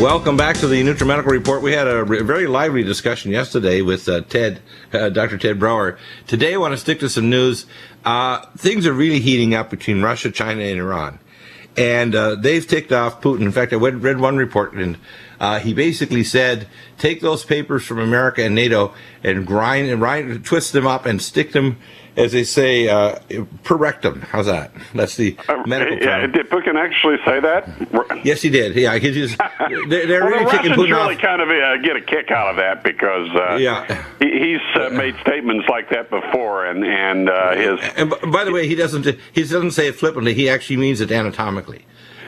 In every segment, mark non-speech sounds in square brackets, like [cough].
Welcome back to the NutriMedical Report. We had a very lively discussion yesterday with uh, Ted, uh, Dr. Ted Brower. Today, I want to stick to some news. Uh, things are really heating up between Russia, China, and Iran. And uh, they've ticked off Putin. In fact, I read one report, and uh, he basically said, take those papers from America and NATO and grind and twist them up and stick them as they say, uh, per rectum. How's that? That's the uh, medical yeah, term. Did Putin actually say that? Yes, he did. Yeah, he just [laughs] they're, they're well, really the Russians Putin really off. kind of uh, get a kick out of that because uh, Yeah. he, he's uh, made statements like that before, and and uh, his And by the way, he doesn't he doesn't say it flippantly. He actually means it anatomically.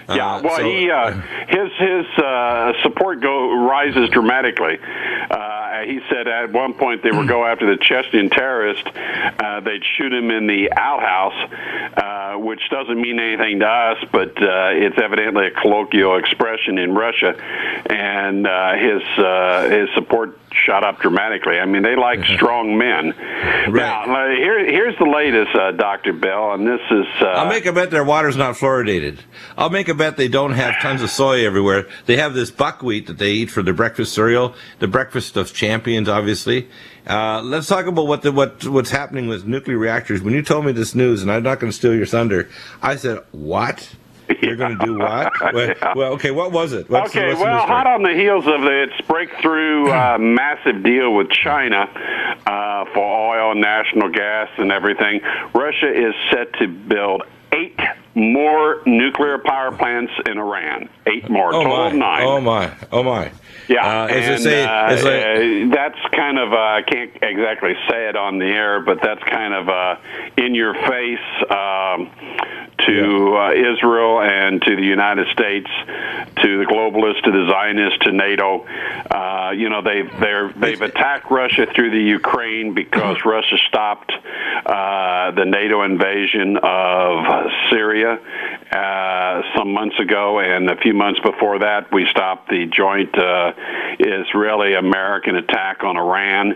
Yeah, well, so- he uh, his his uh, support go rises dramatically. Uh, he said at one point they would go after the Chechen terrorist, uh, they'd shoot him in the outhouse, uh, which doesn't mean anything to us, but uh, it's evidently a colloquial expression in Russia, and uh, his uh, his support shot up dramatically. I mean, they like strong men. Now, uh, here, here's the latest, uh, Doctor Bell, and this is. Uh, I'll make a bet their water's not fluoridated. I'll make a bet they don't have tons of soy everywhere. They have this buckwheat that they eat for their breakfast cereal, the breakfast of champions, obviously. Uh, let's talk about what the, what what's happening with nuclear reactors. When you told me this news, and I'm not going to steal your thunder, I said, "What? You're going to do what?" [laughs] Well, well, okay. What was it? What's okay, what's well, hot on the heels of its breakthrough [clears throat] uh, massive deal with China uh, for oil and national gas and everything, Russia is set to build eight more nuclear power plants in Iran. Eight more, Oh total my! nine. Oh my! Oh my! Yeah, Uh, they and say, uh, uh, that's kind of uh, I can't exactly say it on the air, but that's kind of uh, in your face um, to uh, Israel and to the United States, to the globalists, to the Zionists, to NATO. Uh, you know they've they're, they've attacked Russia through the Ukraine because [clears throat] Russia stopped uh, the NATO invasion of Syria uh, some months ago, and a few months before that, we stopped the joint uh, Israeli-American attack on Iran,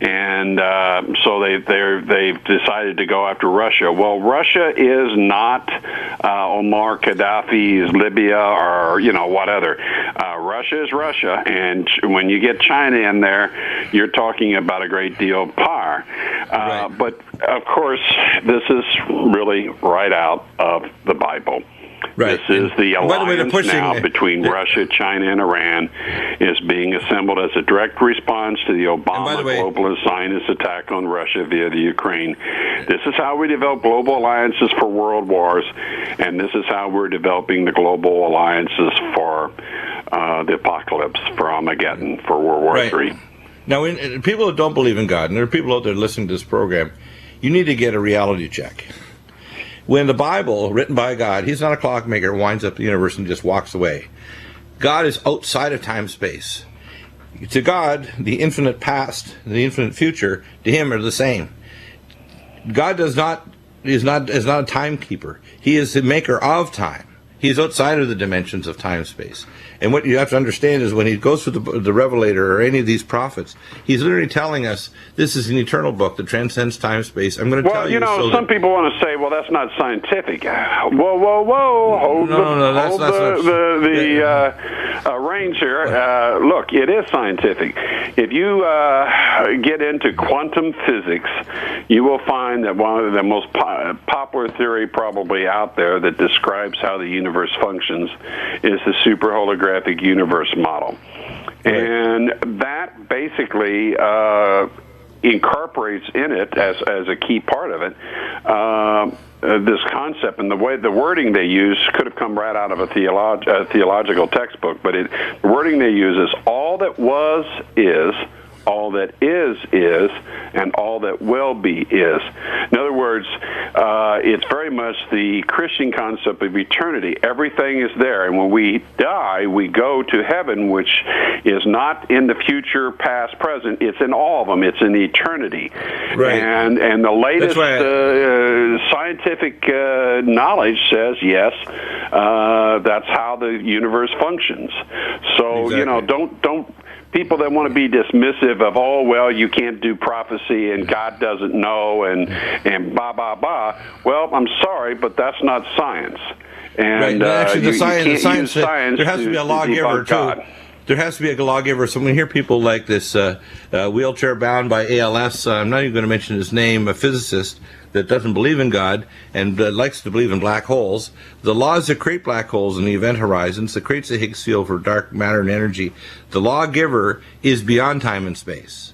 and uh, so they they they've decided to go after Russia. Well, Russia is not uh, Omar Gaddafi's Libya or you know what other. Uh, Russia is Russia, and when you get China in there, you're talking about a great deal of power. Uh, Right. But of course, this is really right out of the Bible. Right. This is the by the way, alliance now between they're- Russia, China, and Iran is being assembled as a direct response to the Obama the way- globalist Zionist attack on Russia via the Ukraine. This is how we develop global alliances for world wars, and this is how we're developing the global alliances for uh, the apocalypse, for Armageddon, for World War Right. III. Now, in, in- people that don't believe in God, and there are people out there listening to this program, you need to get a reality check. When the Bible, written by God, He's not a clockmaker, winds up the universe and just walks away. God is outside of time space. To God, the infinite past the infinite future, to Him are the same. God does not is not is not a timekeeper. He is the maker of time. He is outside of the dimensions of time space. And what you have to understand is when he goes through the, the Revelator or any of these prophets, he's literally telling us this is an eternal book that transcends time space. I'm going to Well, tell you Well, you know, so some that- people want to say, "Well, that's not scientific." Whoa, whoa, whoa! Hold No, the, no, no, that's- hold that's the not- the, the yeah. uh, uh, reins here. Uh, look, it is scientific. If you uh, get into quantum physics, you will find that one of the most po- popular theory probably out there that describes how the universe functions is the super holographic universe model, and that basically. Uh, incorporates in it as as a key part of it uh, uh, this concept and the way the wording they use could have come right out of a theolog- theological textbook, but it, the wording they use is all that was is. All that is is, and all that will be is. In other words, uh, it's very much the Christian concept of eternity. Everything is there, and when we die, we go to heaven, which is not in the future, past, present. It's in all of them. It's in eternity. Right. And and the latest I- uh, scientific uh, knowledge says yes, uh, that's how the universe functions. So you know, don't don't people that want to be dismissive of, oh well, you can't do prophecy and God doesn't know and and blah blah blah. Well, I'm sorry, but that's not science. And right. Actually, the uh, you, science, you the science, science there has to, be a lawgiver too. There has to be a lawgiver. So when we hear people like this uh, uh, wheelchair bound by ALS, uh, I'm not even going to mention his name, a physicist that doesn't believe in God and uh, likes to believe in black holes. The laws that create black holes in the event horizons, that creates the Higgs field for dark matter and energy, the lawgiver is beyond time and space.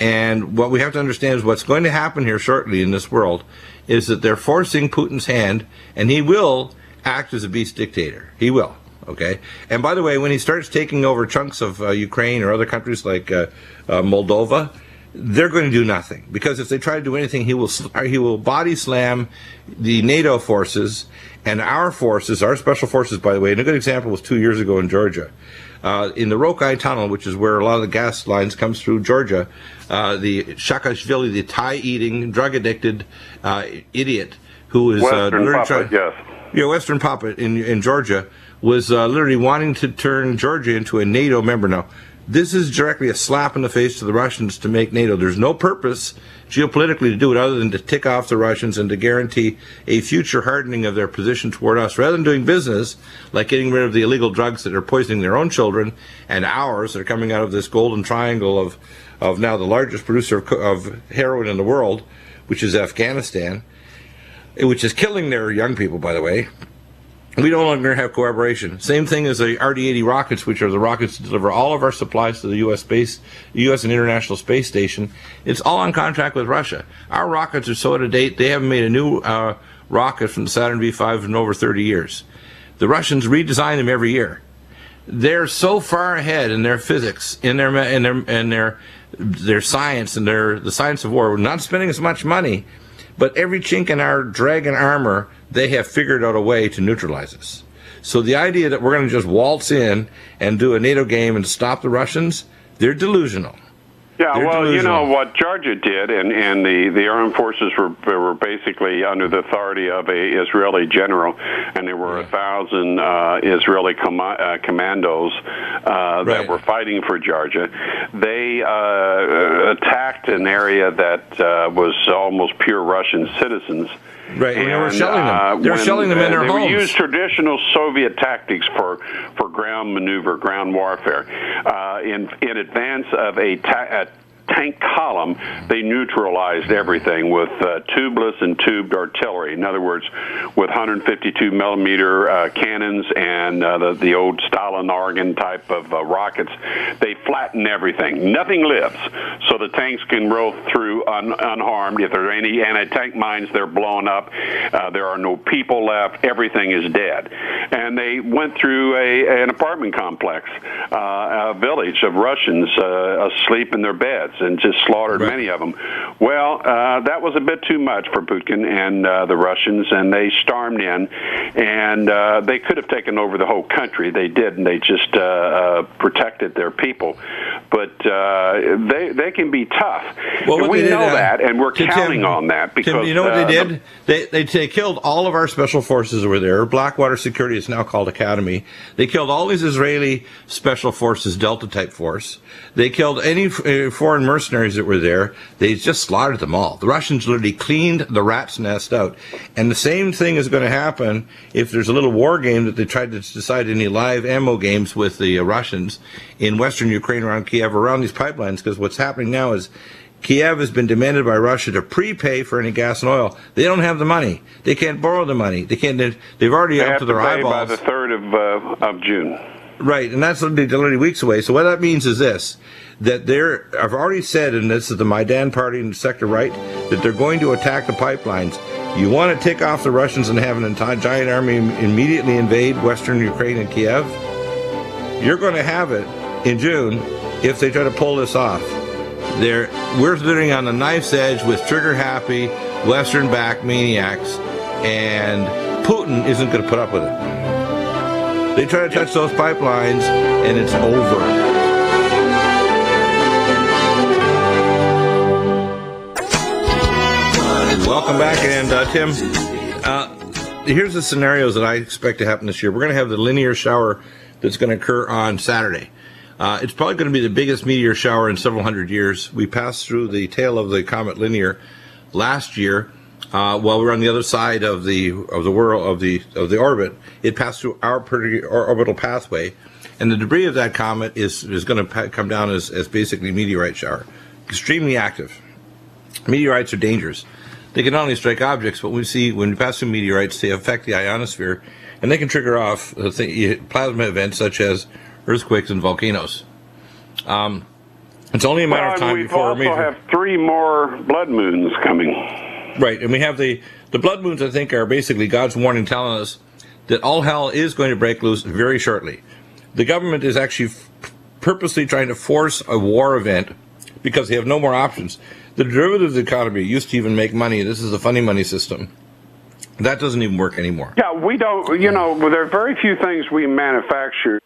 And what we have to understand is what's going to happen here shortly in this world is that they're forcing Putin's hand, and he will act as a beast dictator. He will. Okay. And by the way, when he starts taking over chunks of uh, Ukraine or other countries like uh, uh, Moldova, they're going to do nothing because if they try to do anything, he will he will body slam the NATO forces and our forces, our special forces. By the way, and a good example was two years ago in Georgia, uh, in the Roki Tunnel, which is where a lot of the gas lines comes through Georgia. Uh, the Saakashvili, the tie-eating, drug-addicted uh, idiot who is Western puppet, yes, yeah, Western puppet in in Georgia was uh, literally wanting to turn Georgia into a NATO member now this is directly a slap in the face to the Russians to make NATO. There's no purpose geopolitically to do it other than to tick off the Russians and to guarantee a future hardening of their position toward us. Rather than doing business, like getting rid of the illegal drugs that are poisoning their own children and ours that are coming out of this golden triangle of, of now the largest producer of, of heroin in the world, which is Afghanistan, which is killing their young people, by the way we no longer have cooperation. Same thing as the RD-80 rockets, which are the rockets that deliver all of our supplies to the U.S. space, U.S. and International Space Station. It's all on contract with Russia. Our rockets are so out of date; they haven't made a new uh, rocket from the Saturn V5 in over 30 years. The Russians redesign them every year. They're so far ahead in their physics, in their in their in their their science and their the science of war. We're not spending as much money, but every chink in our dragon armor they have figured out a way to neutralize us. So the idea that we're going to just waltz in and do a NATO game and stop the Russians, they're delusional. Yeah, They're well, delusional. you know what Georgia did, and and the the armed forces were were basically under the authority of a Israeli general, and there were a thousand uh, Israeli com- uh, commandos uh, that Right. were fighting for Georgia. They uh, attacked an area that uh, was almost pure Russian citizens. Right, and they were shelling them. uh, They were shelling them in their they homes. They used traditional Soviet tactics for, for ground maneuver, ground warfare. Uh, in, in advance of a, ta- a tank column, they neutralized everything with uh, tubeless and tubed artillery. In other words, with 152 millimeter uh, cannons and uh, the, the old Stalin Organ type of uh, rockets, they flatten everything. Nothing lives, so the tanks can roll through un- unharmed. If there are any anti-tank mines, they're blown up. Uh, there are no people left. Everything is dead. And they went through a, an apartment complex, uh, a village of Russians uh, asleep in their beds, and just slaughtered Right. many of them. Well, uh, that was a bit too much for Putin and uh, the Russians, and they stormed in, and uh, they could have taken over the whole country. They did, and they just uh, uh, protected their people. But uh, they they can be tough. Well, and we did, know uh, that, and we're counting Tim- on that because Tim, you know what uh, they the- did? They, they they killed all of our special forces over there. Blackwater Security is now called Academi. They killed all these Israeli special forces, Delta type force. They killed any uh, foreign mercenaries that were there. They just slaughtered them all. The Russians literally cleaned the rat's nest out. And the same thing is going to happen if there's a little war game that they tried to decide any live ammo games with the uh, Russians in western Ukraine around Kiev, around these pipelines. Because what's happening now is Kiev has been demanded by Russia to prepay for any gas and oil. They don't have the money. They can't borrow the money. They can't. They've already they up to to their pay by the third of uh, of June. Right, and that's literally weeks away. So what that means is this: that they're I've already said, and this is the Maidan Party in the Sector Right, that they're going to attack the pipelines. You want to tick off the Russians and have an entire giant army immediately invade western Ukraine and Kiev? You're going to have it in June if they try to pull this off. They're, we're sitting on the knife's edge with trigger happy, Western backed maniacs, and Putin isn't going to put up with it. They try to touch those pipelines, and it's over. Welcome back, and uh, Tim. Uh, here's the scenarios that I expect to happen this year. We're going to have the linear shower that's going to occur on Saturday. Uh, it's probably going to be the biggest meteor shower in several hundred years. We passed through the tail of the comet Linear last year uh, while we are on the other side of the of the world of the of the orbit. It passed through our orbital pathway, and the debris of that comet is is going to come down as, as basically meteorite shower, extremely active. Meteorites are dangerous. They can not only strike objects, but we see when we pass through meteorites, they affect the ionosphere, and they can trigger off plasma events such as earthquakes and volcanoes. Um, it's only a matter well, of time we before also major... have three more blood moons coming. Right, and we have the the blood moons. I think are basically God's warning, telling us that all hell is going to break loose very shortly. The government is actually purposely trying to force a war event because they have no more options. The derivatives economy used to even make money. This is a funny money system. That doesn't even work anymore. Yeah, we don't. You know, there are very few things we manufacture.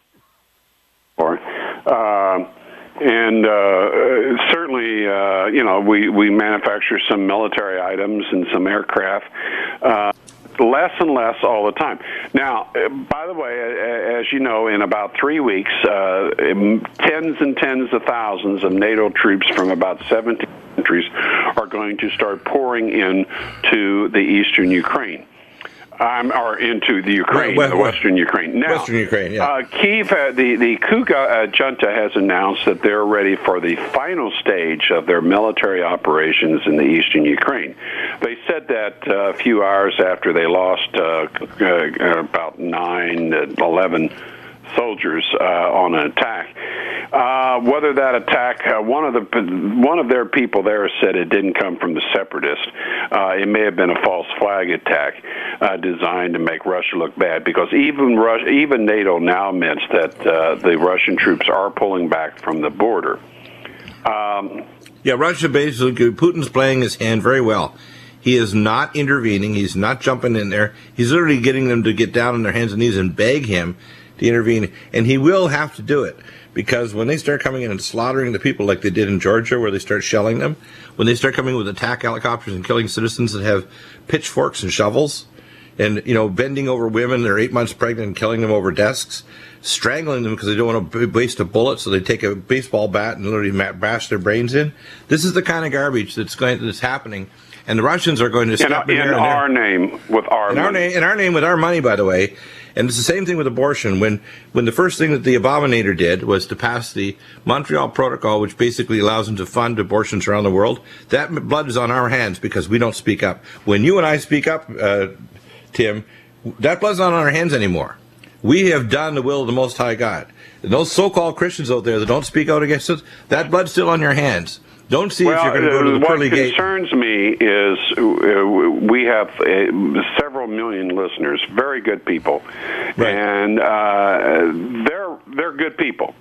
For. Uh, and uh, certainly, uh, you know, we, we manufacture some military items and some aircraft. Uh, less and less all the time. Now, uh, by the way, as you know, in about three weeks, uh, tens and tens of thousands of NATO troops from about 70 countries are going to start pouring in to the eastern Ukraine um, or into the Ukraine, well, the western Ukraine. Now, western Ukraine, yeah. Uh, Kiev, uh, the the Kuga uh, junta has announced that they're ready for the final stage of their military operations in the eastern Ukraine. They said that uh, a few hours after they lost uh, uh, about nine, eleven soldiers on an attack. Uh, whether that attack, uh, one of the one of their people there said it didn't come from the separatists. Uh, it may have been a false flag attack uh, designed to make Russia look bad, because even Russia, even NATO now admits that uh, the Russian troops are pulling back from the border. Um, yeah, Russia basically Putin's playing his hand very well. He is not intervening. He's not jumping in there. He's literally getting them to get down on their hands and knees and beg him to intervene, and he will have to do it because when they start coming in and slaughtering the people like they did in Georgia, where they start shelling them, when they start coming with attack helicopters and killing citizens that have pitchforks and shovels, and you know bending over women that are eight months pregnant and killing them over desks, strangling them because they don't want to waste a bullet, so they take a baseball bat and literally bash their brains in. This is the kind of garbage that's going that's happening. And the Russians are going to step in, in, in our name with our in money. our name in our name with our money, by the way. And it's the same thing with abortion. When when the first thing that the Abominator did was to pass the Montreal Protocol, which basically allows them to fund abortions around the world, that blood is on our hands because we don't speak up. When you and I speak up, uh, Tim, that blood's not on our hands anymore. We have done the will of the Most High God. And those so-called Christians out there that don't speak out against us, that blood's still on your hands. Don't see well, if you're going to go to the pearly gate. What concerns me is uh, we have uh, several million listeners, very good people, right. and uh, they're they're good people.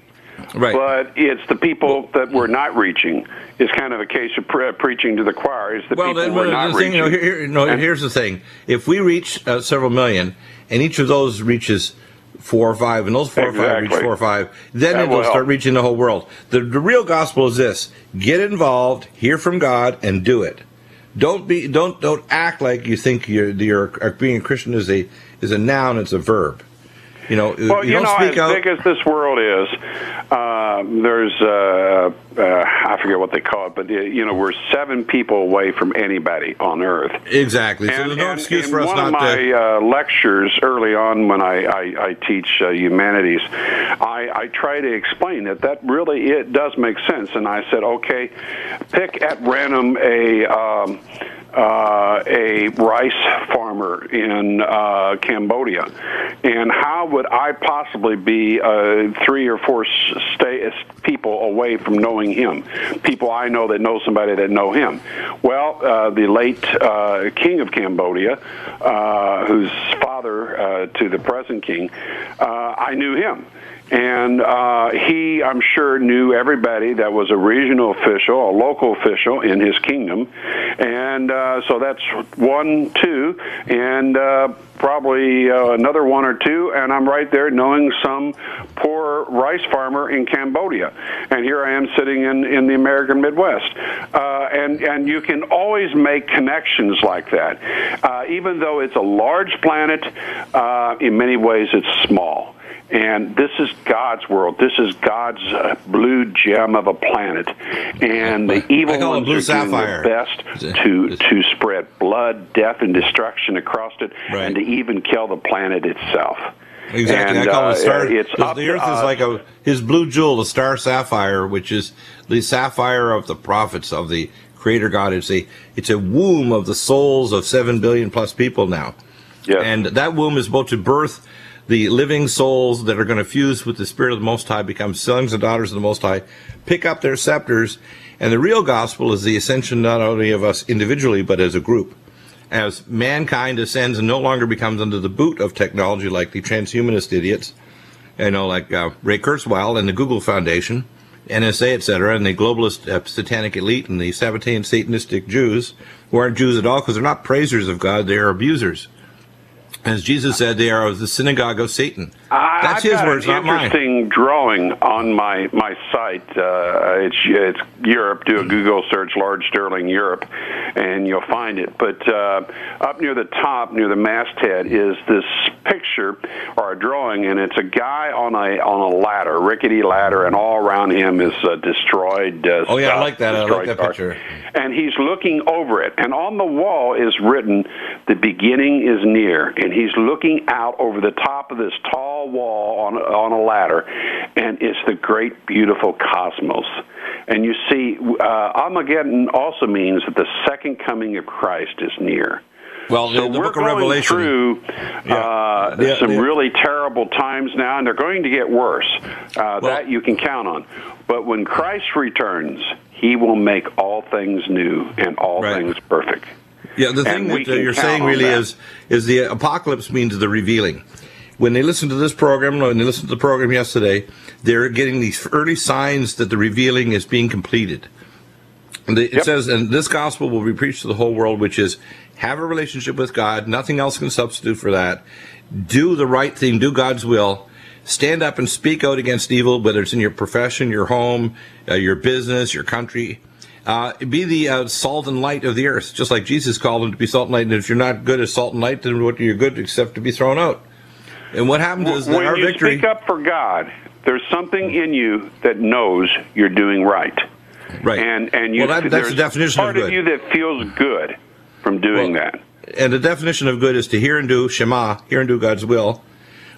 Right. But it's the people that we're not reaching. It's kind of a case of pre- preaching to the choir. It's the well, people then, we're not the thing, reaching. You know, here, no, and, here's the thing: if we reach uh, several million, and each of those reaches four or five, and those four exactly. or five reach four or five, then that it'll start reaching the whole world. The, the real gospel is this: get involved, hear from God, and do it. Don't be don't don't act like you think you're, you're being a Christian is a is a noun; it's a verb. You know, well, you, you know, as out. big as this world is, uh, there's uh, uh, I forget what they call it, but uh, you know, we're seven people away from anybody on Earth. Exactly. And, so there's no and, excuse and for us not to. one of my. Uh, lectures early on when I, I, I teach uh, humanities, I, I try to explain that that really it does make sense, and I said, okay, pick at random a. Um, uh, a rice farmer in uh, Cambodia, and how would I possibly be uh, three or four stay, people away from knowing him? People I know that know somebody that know him. Well, uh, the late uh, king of Cambodia, uh, whose father to the present king, I knew him and uh, he, I'm sure, knew everybody that was a regional official, a local official in his kingdom, and uh, so that's one, two, and uh, probably uh, another one or two, and I'm right there knowing some poor rice farmer in Cambodia, and here I am sitting in in the American Midwest, uh, and and you can always make connections like that, uh, even though it's a large planet. in many ways, it's small And this is God's world. This is God's uh, blue gem of a planet, and the evil ones are sapphire. doing their best to to spread blood, death, and destruction across it, Right. and to even kill the planet itself. Exactly. And, I call it uh, a star. It's the up the to Earth is like a his blue jewel, the star sapphire, which is the sapphire of the prophets of the Creator God. It's a it's a womb of the souls of seven billion plus people now. Yes. And that womb is both to birth the living souls that are going to fuse with the Spirit of the Most High, become sons and daughters of the Most High, pick up their scepters. And the real gospel is the ascension not only of us individually, but as a group. As mankind ascends and no longer becomes under the boot of technology like the transhumanist idiots, you know, like uh, Ray Kurzweil and the Google Foundation, NSA, etc., and the globalist uh, satanic elite and the Sabbatean Satanistic Jews, who aren't Jews at all because they're not praisers of God, they are abusers. As Jesus said, they are of the synagogue of Satan. That's I've his got words, an not mine. interesting drawing on my my site. Uh, it's it's Europe. Do a Google search, large Sterling Europe, and you'll find it. But uh, up near the top, near the masthead, is this picture or a drawing, and it's a guy on a on a ladder, rickety ladder, and all around him is uh, destroyed. Uh, Oh, yeah, I like that. I like that cars. picture. And he's looking over it, and on the wall is written, "The beginning is near." And he's looking out over the top of this tall wall on on a ladder, and it's the great, beautiful cosmos. And you see, uh, Armageddon also means that the second coming of Christ is near. Well, the, So the we're book of going Revelation. through uh, Yeah, some yeah. really terrible times now, and they're going to get worse. Uh, Well- that you can count on. But when Christ returns, He will make all things new and all Right. things perfect. Yeah, the thing that uh, you're saying really that. is is the apocalypse means the revealing. When they listen to this program, when they listen to the program yesterday, they're getting these early signs that the revealing is being completed. And the- It Yep. says, and this gospel will be preached to the whole world, which is have a relationship with God. Nothing else can substitute for that. Do the right thing. Do God's will. Stand up and speak out against evil, whether it's in your profession, your home, uh, your business, your country. Uh, be the uh, salt and light of the earth, just like Jesus called them to be salt and light. And if you're not good as salt and light, then what are you good except to be thrown out? And what happens is that when our you victory. speak up for God, there's something in you that knows you're doing right. Right. And and you Well, that- that's the definition of part good. you that feels good from doing Well, that. And the definition of good is to hear and do Shema, hear and do God's will,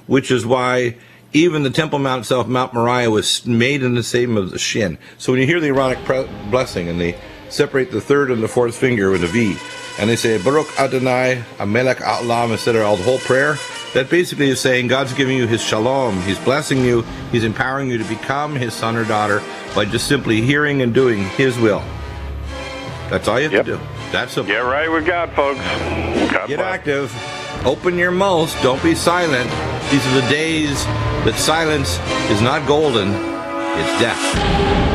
which is why even the Temple Mount itself, Mount Moriah, was made in the same of the shin. So when you hear the Aaronic pre- blessing and they separate the third and the fourth finger with a V, and they say Baruch Adonai Amelech instead of all the whole prayer, that basically is saying God's giving you His shalom. He's blessing you. He's empowering you to become His son or daughter by just simply hearing and doing His will. That's all you have Yep. to do. That's simple. Get right with God, folks. God Get bless. active. Open your mouth. Don't be silent. These are the days that silence is not golden, it's death.